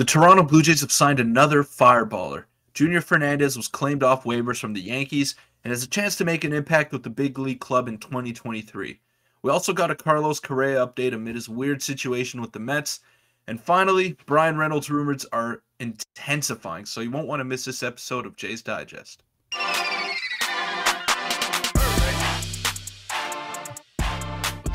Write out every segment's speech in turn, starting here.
The Toronto Blue Jays have signed another fireballer. Junior Fernandez was claimed off waivers from the Yankees and has a chance to make an impact with the big league club in 2023. We also got a Carlos Correa update amid his weird situation with the Mets. And finally, Bryan Reynolds rumors are intensifying, so you won't want to miss this episode of Jays Digest.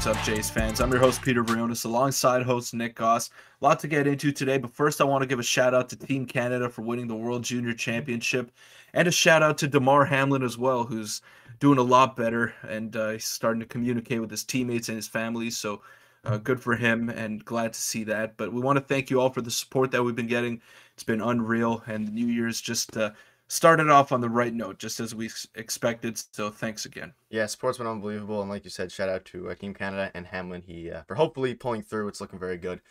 What's up, Jays fans? I'm your host, Peter Vryonis, alongside host Nick Gosse. A lot to get into today, but first I want to give a shout out to Team Canada for winning the World Junior Championship, and a shout out to Damar Hamlin as well, who's doing a lot better and uh, he's starting to communicate with his teammates and his family. So uh, good for him, and glad to see that. But we want to thank you all for the support that we've been getting. It's been unreal, and the New Year's just uh, started off on the right note, just as we expected. So thanks again. Yeah, support's been unbelievable, and like you said, shout out to uh, Team Canada and Hamlin. He uh, for hopefully pulling through. It's looking very good.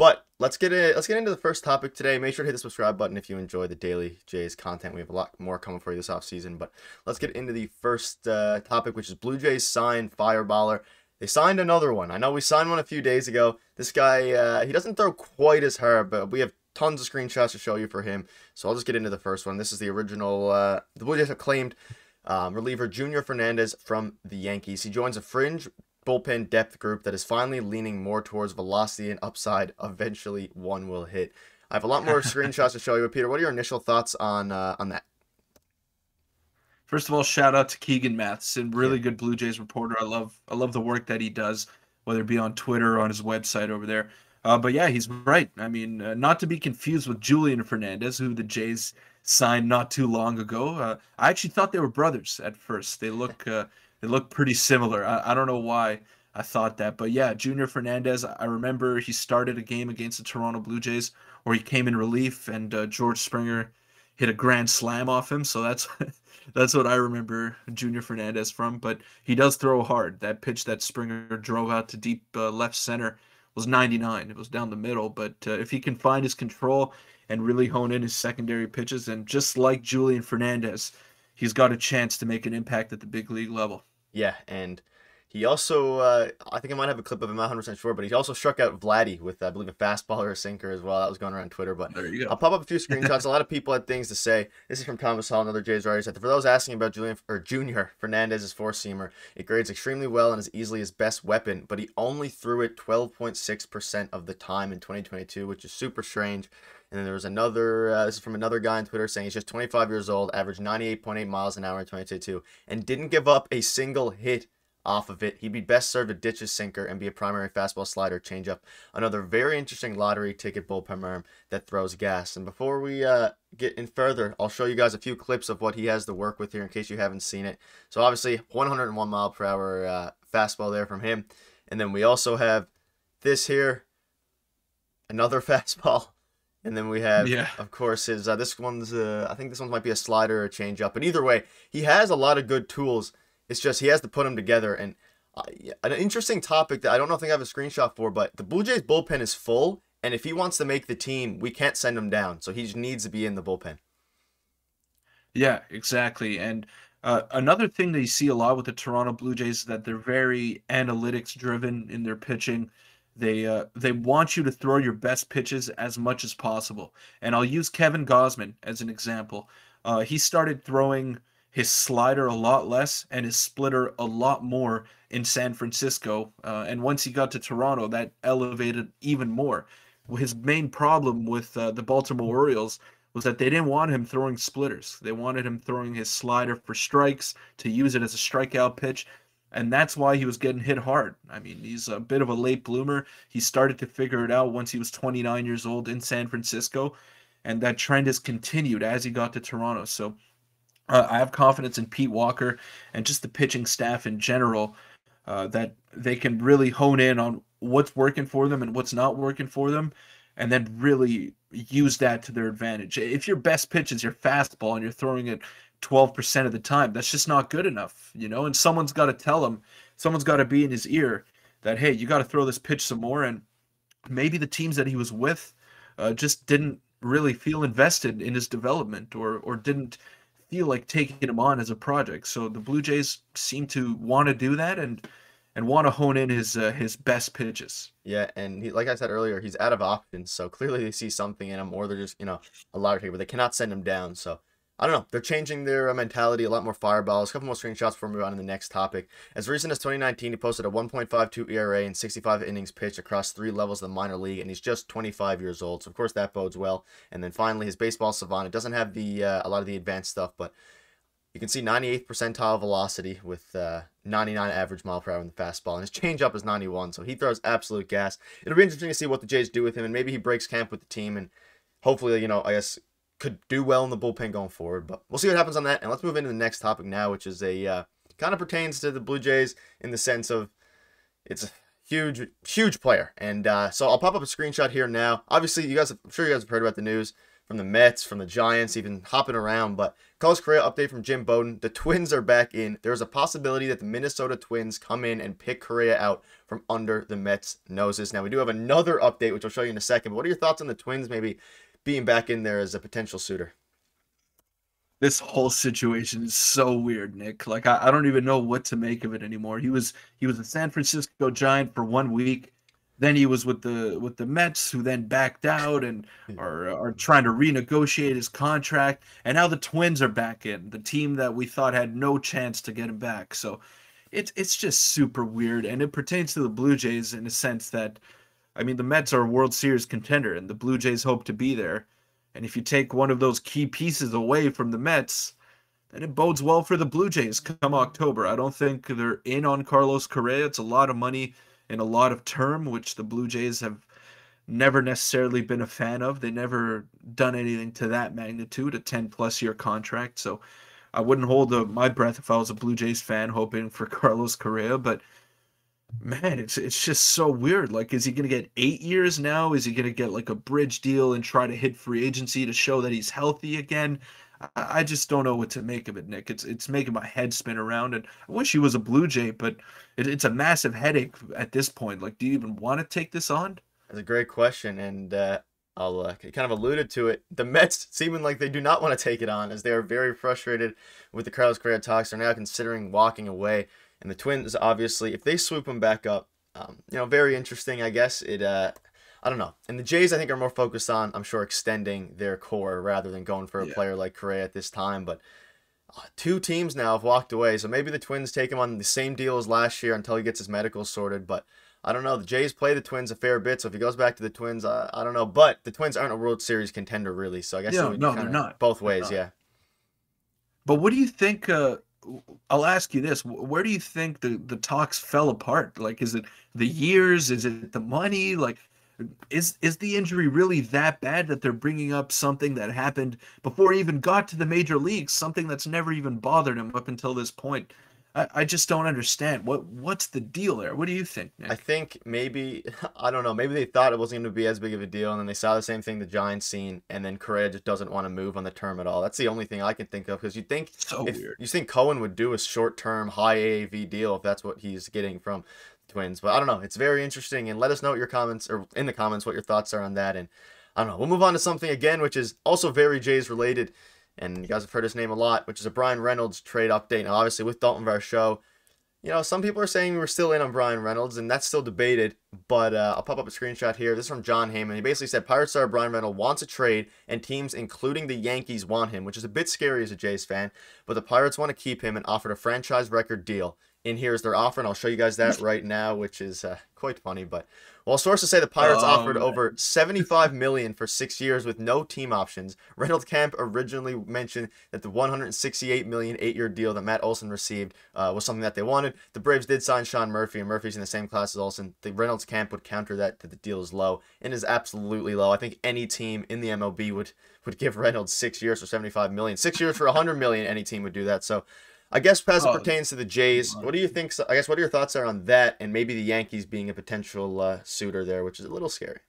But let's get it. Let's get into the first topic today. Make sure to hit the subscribe button if you enjoy the daily Jays content. We have a lot more coming for you this off season. But let's get into the first uh, topic, which is Blue Jays signed Fireballer. They signed another one. I know we signed one a few days ago. This guy, uh, he doesn't throw quite as hard, but we have tons of screenshots to show you for him. So I'll just get into the first one. This is the original. Uh, the Blue Jays have claimed um, reliever Junior Fernandez from the Yankees. He joins a fringe bullpen depth group that is finally leaning more towards velocity and upside. Eventually, one will hit. I have a lot more screenshots to show you. Peter, what are your initial thoughts on uh, on that? First of all, shout out to Keegan Matheson, really yeah. good Blue Jays reporter. I love I love the work that he does, whether it be on Twitter or on his website over there. Uh, but yeah, he's right. I mean, uh, not to be confused with Julian Fernandez, who the Jays signed not too long ago. Uh, I actually thought they were brothers at first. They look uh, they look pretty similar. I, I don't know why I thought that, but yeah, Junior Fernandez. I remember he started a game against the Toronto Blue Jays where he came in relief, and uh, George Springer hit a grand slam off him. So that's that's what I remember Junior Fernandez from. But he does throw hard. That pitch that Springer drove out to deep uh, left center was 99. It was down the middle, but uh, if he can find his control and really hone in his secondary pitches, and just like Julian Fernandez, he's got a chance to make an impact at the big league level. Yeah, and he also, uh, I think I might have a clip of him. I'm not 100 percent sure, but he also struck out Vladdy with, I believe, a fastball or a sinker as well. That was going around Twitter. But there you go. I'll pop up a few screenshots. a lot of people had things to say. This is from Thomas Hall, another Jays writer. Said for those asking about Julian or Junior Fernandez's four seamer, it grades extremely well and is easily his best weapon. But he only threw it 12.6 percent of the time in 2022, which is super strange. And then there was another, uh, this is from another guy on Twitter saying he's just 25 years old, averaged 98.8 miles an hour in 2022, and didn't give up a single hit off of it. He'd be best served to ditch his sinker and be a primary fastball slider changeup. Another very interesting lottery ticket bullpen arm that throws gas. And before we uh, get in further, I'll show you guys a few clips of what he has to work with here in case you haven't seen it. So obviously 101 mile per hour uh, fastball there from him. And then we also have this here, another fastball. And then we have, yeah. of course, his uh, this one's uh, I think this one might be a slider or a changeup. But either way, he has a lot of good tools it's just he has to put them together. And uh, an interesting topic that I don't know if I have a screenshot for, but the Blue Jays bullpen is full. And if he wants to make the team, we can't send him down. So he just needs to be in the bullpen. Yeah, exactly. And uh, another thing that you see a lot with the Toronto Blue Jays is that they're very analytics driven in their pitching. They uh, they want you to throw your best pitches as much as possible. And I'll use Kevin Gausman as an example. Uh, he started throwing his slider a lot less and his splitter a lot more in San Francisco. Uh, and once he got to Toronto, that elevated even more. His main problem with uh, the Baltimore Orioles was that they didn't want him throwing splitters. They wanted him throwing his slider for strikes to use it as a strikeout pitch. And that's why he was getting hit hard. I mean, he's a bit of a late bloomer. He started to figure it out once he was 29 years old in San Francisco. And that trend has continued as he got to Toronto. So, uh, I have confidence in Pete Walker and just the pitching staff in general uh, that they can really hone in on what's working for them and what's not working for them, and then really use that to their advantage. If your best pitch is your fastball and you're throwing it 12% of the time, that's just not good enough, you know. And someone's got to tell him, someone's got to be in his ear that hey, you got to throw this pitch some more. And maybe the teams that he was with uh, just didn't really feel invested in his development or or didn't feel like taking him on as a project. So the Blue Jays seem to want to do that, and and want to hone in his uh, his best pitches. Yeah, and he, like I said earlier, he's out of options, so clearly they see something in him, or they're just you know a lottery, but they cannot send him down. So I don't know. They're changing their uh, mentality, a lot more fireballs. A couple more screenshots before we move on to the next topic. As recent as 2019, he posted a 1.52 ERA and 65 innings pitched across three levels of the minor league, and he's just 25 years old. So of course that bodes well. And then finally, his baseball savant. It doesn't have the uh, a lot of the advanced stuff, but you can see 98th percentile velocity with uh, 99 average mile per hour in the fastball, and his changeup is 91. So he throws absolute gas. It'll be interesting to see what the Jays do with him, and maybe he breaks camp with the team and hopefully, you know, I guess could do well in the bullpen going forward. But we'll see what happens on that. And let's move into the next topic now, which is a uh, kind of pertains to the Blue Jays in the sense of it's a huge, huge player. And uh, so I'll pop up a screenshot here now. Obviously, you guys, I'm sure you guys have heard about the news from the Mets, from the Giants, even hopping around. But Carlos Correa update from Jim Bowden. The Twins are back in. There's a possibility that the Minnesota Twins come in and pick Correa out from under the Mets' noses. Now, we do have another update, which I'll show you in a second. But what are your thoughts on the Twins maybe being back in there as a potential suitor. This whole situation is so weird, Nick. Like I, I don't even know what to make of it anymore. He was he was a San Francisco Giant for one week. Then he was with the with the Mets, who then backed out and are are trying to renegotiate his contract. And now the Twins are back in the team that we thought had no chance to get him back. So it's it's just super weird, and it pertains to the Blue Jays in a sense that I mean, the Mets are a World Series contender, and the Blue Jays hope to be there. And if you take one of those key pieces away from the Mets, then it bodes well for the Blue Jays come October. I don't think they're in on Carlos Correa. It's a lot of money and a lot of term, which the Blue Jays have never necessarily been a fan of. They never done anything to that magnitude, a 10 plus year contract. So I wouldn't hold my breath if I was a Blue Jays fan hoping for Carlos Correa, but man, it's it's just so weird. Like, is he gonna get eight years now? Is he gonna get like a bridge deal and try to hit free agency to show that he's healthy again? I, I just don't know what to make of it, Nick. It's it's making my head spin around, and I wish he was a Blue Jay, but it, it's a massive headache at this point. Like, do you even want to take this on? That's a great question, and uh, I'll uh, kind of alluded to it. The Mets seeming like they do not want to take it on, as they are very frustrated with the Carlos Correa talks. They're now considering walking away. And the Twins, obviously, if they swoop him back up, um, you know, very interesting, I guess. It, uh, I don't know. And the Jays, I think, are more focused on, I'm sure, extending their core rather than going for a yeah. player like Correa at this time. But uh, two teams now have walked away, so maybe the Twins take him on the same deal as last year until he gets his medical sorted. But I don't know. The Jays play the Twins a fair bit, so if he goes back to the Twins, uh, I don't know. But the Twins aren't a World Series contender, really. So I guess no, no, they're not. Both ways, yeah. But what do you think? Uh, I'll ask you this: Where do you think the the talks fell apart? Like, is it the years? Is it the money? Like, is is the injury really that bad that they're bringing up something that happened before he even got to the major leagues? Something that's never even bothered him up until this point. I, I just don't understand what what's the deal there. What do you think? Nick? I think maybe I don't know. Maybe they thought it wasn't going to be as big of a deal, and then they saw the same thing the Giants seen, and then Correa just doesn't want to move on the term at all. That's the only thing I can think of because you think so if, weird. You think Cohen would do a short term high AAV deal if that's what he's getting from Twins, but I don't know. It's very interesting, and let us know what your comments or in the comments what your thoughts are on that. And I don't know. We'll move on to something again, which is also very Jays related and you guys have heard his name a lot, which is a Bryan Reynolds trade update. Now, obviously, with Dalton Varsho, you know, some people are saying we're still in on Bryan Reynolds, and that's still debated. But uh, I'll pop up a screenshot here. This is from Jon Heyman. He basically said Pirates star Bryan Reynolds wants a trade, and teams, including the Yankees, want him, which is a bit scary as a Jays fan. But the Pirates want to keep him and offered a franchise record deal. In here is their offer, and I'll show you guys that right now, which is uh, quite funny. But while sources say the Pirates oh, offered man. over 75 million for six years with no team options, Reynolds Camp originally mentioned that the 168 million eight-year deal that Matt Olson received uh, was something that they wanted. The Braves did sign Sean Murphy, and Murphy's in the same class as Olson. The Reynolds Camp would counter that that the deal is low and is absolutely low. I think any team in the MLB would would give Reynolds six years for 75 million, six years for 100 million. Any team would do that. So I guess as it oh, pertains to the Jays, what do you think? I guess what are your thoughts are on that, and maybe the Yankees being a potential uh, suitor there, which is a little scary.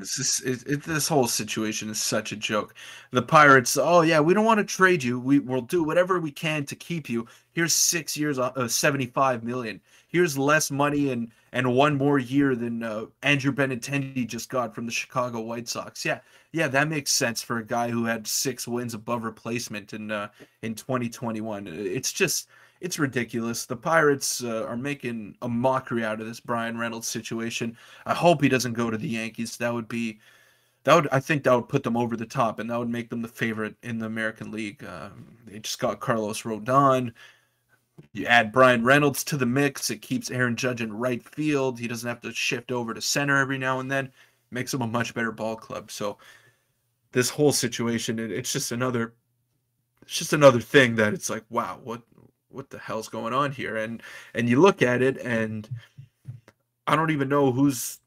This is it, it, this whole situation is such a joke. The Pirates, oh yeah, we don't want to trade you. We will do whatever we can to keep you. Here's six years, uh, seventy-five million. Here's less money and and one more year than uh, Andrew Benintendi just got from the Chicago White Sox. Yeah, yeah, that makes sense for a guy who had six wins above replacement in uh, in 2021. It's just it's ridiculous. The Pirates uh, are making a mockery out of this Bryan Reynolds situation. I hope he doesn't go to the Yankees. That would be that would I think that would put them over the top, and that would make them the favorite in the American League. Um, they just got Carlos Rodon. You add Bryan Reynolds to the mix, it keeps Aaron Judge in right field. He doesn't have to shift over to center every now and then. Makes them a much better ball club. So this whole situation, it, it's just another, it's just another thing that it's like, wow, what what the hell's going on here? And and you look at it, and I don't even know who's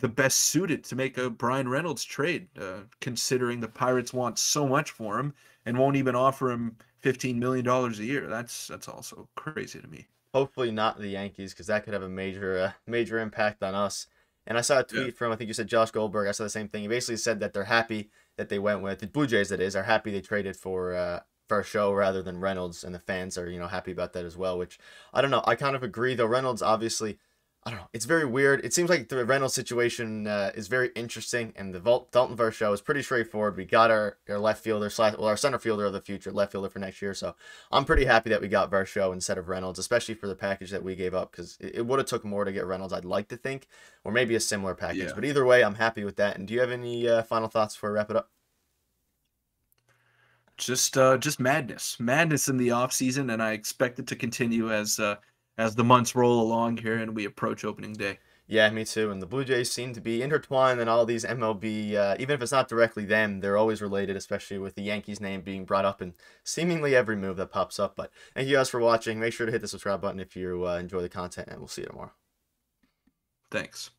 the best suited to make a Bryan Reynolds trade, uh, considering the Pirates want so much for him and won't even offer him fifteen million dollars a year. That's that's also crazy to me. Hopefully not the Yankees, because that could have a major uh, major impact on us. And I saw a tweet yeah. from I think you said Josh Goldberg. I saw the same thing. He basically said that they're happy that they went with the Blue Jays. That is, are happy they traded for uh, for show rather than Reynolds, and the fans are you know happy about that as well. Which I don't know. I kind of agree though. Reynolds obviously I don't know. It's very weird. It seems like the Reynolds situation uh, is very interesting, and the Vault, Dalton Show is pretty straightforward. We got our, our left fielder slash well our center fielder of the future, left fielder for next year. So I'm pretty happy that we got Varsho instead of Reynolds, especially for the package that we gave up because it, it would have took more to get Reynolds. I'd like to think, or maybe a similar package. Yeah. But either way, I'm happy with that. And do you have any uh, final thoughts before we wrap it up? Just uh, just madness, madness in the off season, and I expect it to continue as. Uh, as the months roll along here and we approach opening day. Yeah, me too. And the Blue Jays seem to be intertwined in all these MLB, uh, even if it's not directly them, they're always related, especially with the Yankees name being brought up in seemingly every move that pops up. But thank you guys for watching. Make sure to hit the subscribe button if you uh, enjoy the content, and we'll see you tomorrow. Thanks.